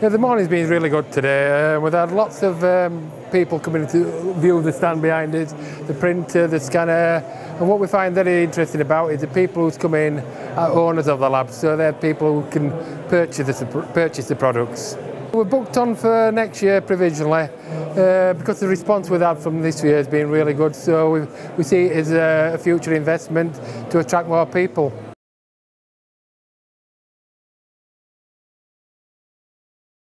Yeah, the morning's been really good today. Uh, we've had lots of um, people coming to view the stand behind it, the printer, the scanner, and what we find very interesting about is the people who's come in are owners of the lab, so they're people who can purchase the, purchase the products. We're booked on for next year provisionally uh, because the response we've had from this year has been really good, so we, we see it as a future investment to attract more people.